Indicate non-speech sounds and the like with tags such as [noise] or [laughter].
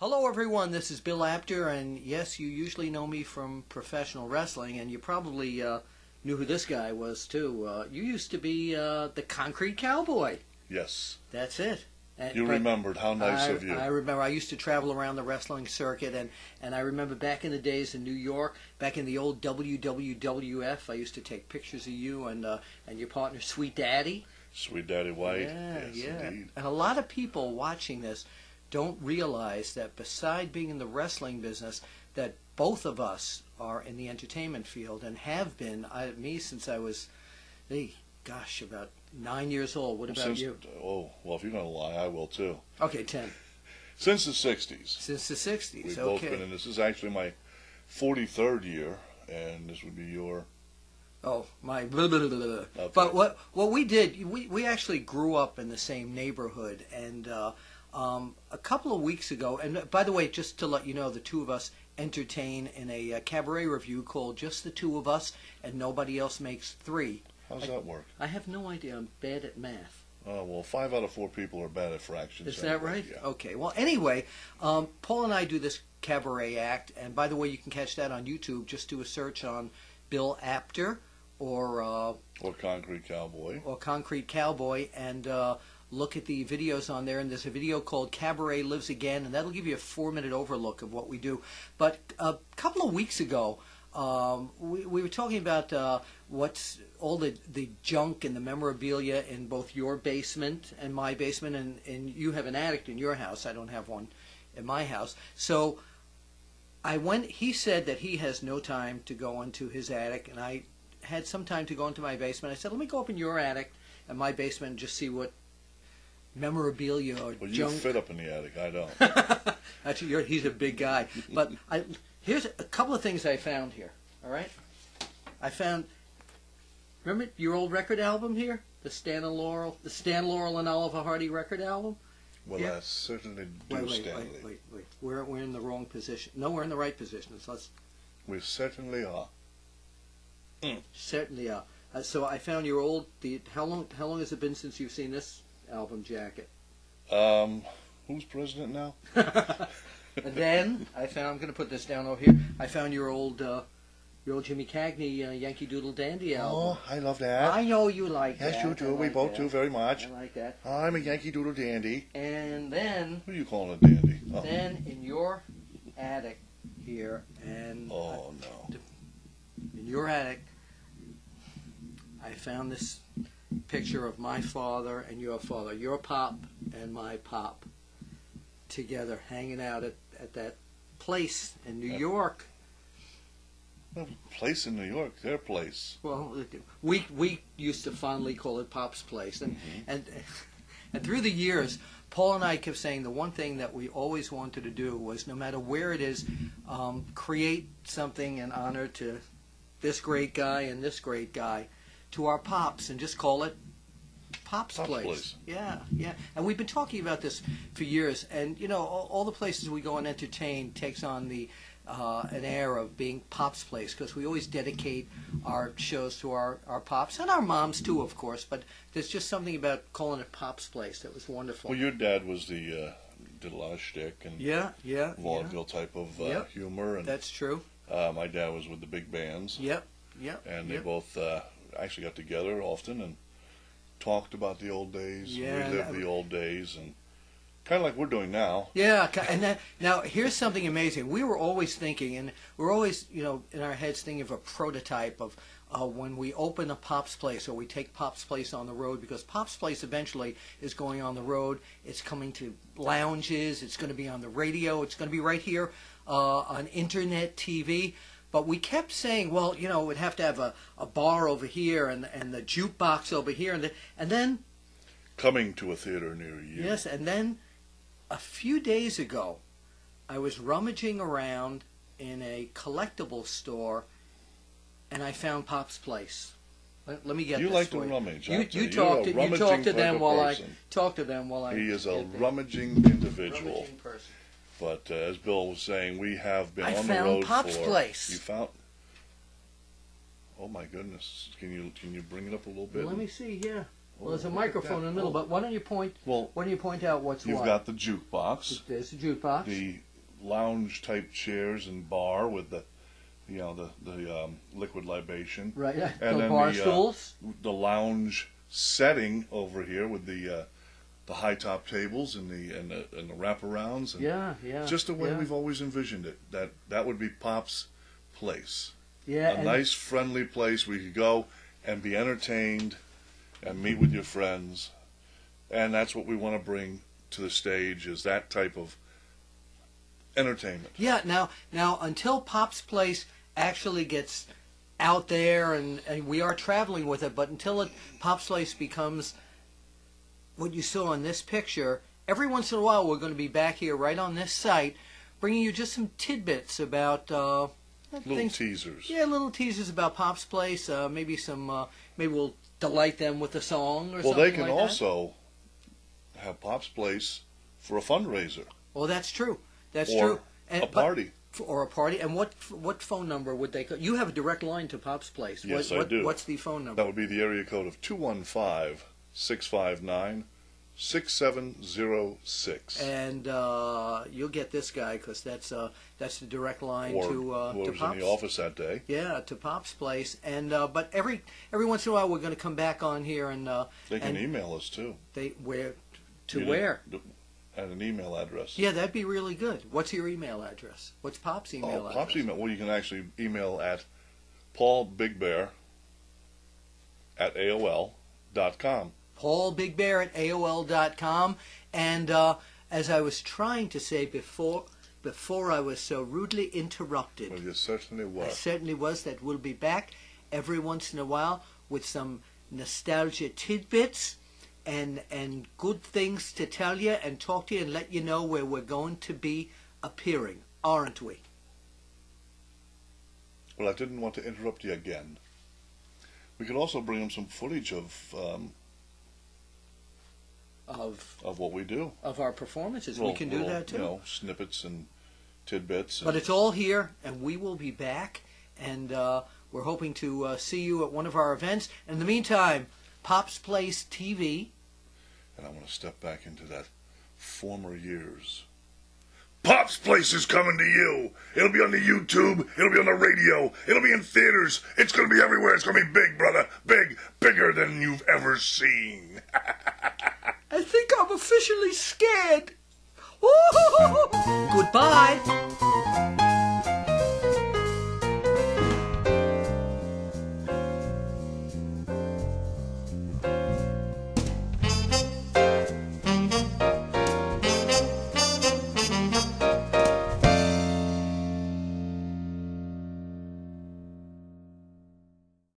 Hello, everyone. This is Bill Apter, and yes, you usually know me from professional wrestling, and you probably uh, knew who this guy was too. Uh, you used to be uh, the Concrete Cowboy. Yes. That's it. And, You remembered. How nice I, of you. I remember. I used to travel around the wrestling circuit, and, and I remember back in the days in New York, back in the old WWWF, I used to take pictures of you and uh, and your partner, Sweet Daddy. Sweet Daddy White. Yeah, yes, yeah. indeed. And a lot of people watching this don't realize that beside being in the wrestling business, that both of us are in the entertainment field and have been. I, me since I was, hey, gosh, about nine years old. What about Since, you? Oh, well, if you're going to lie, I will too. Okay, ten. Since the 60s. Since the '60s. We've okay. both been in. This is actually my 43rd year, and this would be your. Oh my! Blah, blah, blah. Okay. But what what we did, we we actually grew up in the same neighborhood, and uh, um, a couple of weeks ago. And uh, by the way, just to let you know, the two of us entertain in a uh, cabaret revue called "Just the Two of Us," and nobody else makes three. How's that work? I have no idea. I'm bad at math. Oh, well, five out of four people are bad at fractions. Is that right? Yeah. Okay. Well, anyway, um, Paul and I do this cabaret act, and by the way, you can catch that on YouTube. Just do a search on Bill Apter or uh, Or Concrete Cowboy. or Concrete Cowboy and uh, look at the videos on there. And there's a video called Cabaret Lives Again, and that'll give you a four minute overlook of what we do. But a couple of weeks ago, um, we, we were talking about uh, what's all the, the junk and the memorabilia in both your basement and my basement, and, and you have an attic in your house. I don't have one in my house. So I went. He said that he has no time to go into his attic, and I had some time to go into my basement. I said, let me go up in your attic and my basement and just see what memorabilia or Well, you junk. fit up in the attic. I don't. [laughs] Actually, you're, he's a big guy. But I, here's a couple of things I found here. All right, I found. Remember your old record album here, the Stan and Laurel, the Stan Laurel and Oliver Hardy record album. Well, Yeah. I certainly do, Wait, wait, Stanley. wait, wait, wait. We're we're in the wrong position. No, we're in the right position. So let's We certainly are. certainly. are. uh, so I found your old. The how long how long has it been since you've seen this album jacket? Um, who's president now? [laughs] And then I found I'm going to put this down over here. I found your old uh, your old Jimmy Cagney uh, Yankee Doodle Dandy album. Oh, I love that. I know you like yes, that. you I do. we both that. do very much. I like that. I'm a Yankee Doodle dandy. And then Who are you calling a dandy? Oh, then in your attic here and oh no. in your attic I found this picture of my father and your father, your pop and my pop together hanging out at, at that place in New. York. Place in New York, their place. Well, we we used to fondly call it Pop's Place, and and [laughs] and through the years, Paul and I kept saying the one thing that we always wanted to do was, no matter where it is, um, create something in honor to this great guy and this great guy, to our pops, and just call it Pop's, Pop's Place. Place. Yeah, yeah. And we've been talking about this for years, and you know, all, all the places we go and entertain takes on the uh, an air of being Pop's Place because we always dedicate our shows to our, our pops and our moms too, of course. But there's just something about calling it Pop's Place that was wonderful. Well, your dad was the uh, did a lot of shtick and yeah, yeah, yeah. vaudeville type of uh, Yep. humor, and That's true. uh, my dad was with the big bands, Yep, yep. and they yep. both uh, actually got together often and talked about the old days, Yeah, relived that- the old days, and kind of like we're doing now. Yeah, and then, now here's something amazing. We were always thinking, and we're always, you know, in our heads thinking of a prototype of uh, when we open a Pop's Place or we take Pop's Place on the road because Pop's Place eventually is going on the road. It's coming to lounges. It's going to be on the radio. It's going to be right here uh, on internet TV. But we kept saying, well, you know, we'd have to have a, a bar over here and and the jukebox over here, and the, and then Coming to a theater near you. Yes, and then a few days ago, I was rummaging around in a collectible store, and I found Pop's Place. Let, let me get You this like for to you. rummage. You, I'll you tell you. talk to you talk to them while person. I talk to them while I. He is a there. rummaging individual. Rummaging person. But uh, as Bill was saying, we have been I on the found road Pop's for. Place. You found. Oh my goodness! Can you can you bring it up a little bit? Let me see here. Oh, Well, there's a microphone in the middle, Oh. but why don't you point? Well, Why don't you point out what's you've what? got the jukebox, There's the jukebox. the lounge type chairs and bar with the, you know, the the um, liquid libation. Right. Yeah. And the then bar the, uh, stools. The lounge setting over here with the uh, the high top tables and the and the and the wraparounds and yeah. Yeah. just the way yeah. we've always envisioned it. That that would be Pop's place. Yeah. a nice, friendly place where you could go and be entertained and meet with your friends. And that's what we want to bring to the stage is that type of entertainment. Yeah, now now until Pop's Place actually gets out there and, and we are traveling with it, but until it Pop's Place becomes what you saw in this picture, every once in a while we're going to be back here right on this site bringing you just some tidbits about uh, Little things. teasers. Yeah, little teasers about Pop's Place. Uh, maybe some. Uh, maybe we'll delight them with a song or Well, something Well, they can like that. also have Pop's Place for a fundraiser Well, that's true. That's or true. And, a but- party. or a party. And what what phone number would they? Call? You have a direct line to Pop's place. Yes, what, I what, do. What's the phone number? That would be the area code of 215 659 6706. and uh, you'll get this guy because that's uh, that's the direct line Or to uh, to Pop's. in the office that day. Yeah, to Pop's place. And uh, but every every once in a while we're going to come back on here and uh, They can And- email us too. they where to You where? And an email address. Yeah, that'd be really good. What's your email address? What's Pop's email Oh, address? Pop's email. Well, you can actually email at paulbigbear at AOL dot com. Paul Big Bear at AOL.com. And uh, as I was trying to say before, before I was so rudely interrupted, Well, you certainly I certainly was that we'll be back every once in a while with some nostalgia tidbits and and good things to tell you and talk to you and let you know where we're going to be appearing, aren't we? Well, I didn't want to interrupt you again. We could also bring them some footage of um, Of of what we do. of our performances, we Little- can do little, that too. You know, snippets and tidbits. But and- it's all here, and we will be back, and uh, we're hoping to uh, see you at one of our events. In the meantime, Pop's Place TV. and I want to step back into that former years. Pop's Place is coming to you. It'll be on the YouTube. It'll be on the radio. It'll be in theaters. It's going to be everywhere. It's going to be big, brother. Big, bigger than you've ever seen. [laughs] I think I'm officially scared. [laughs] Goodbye.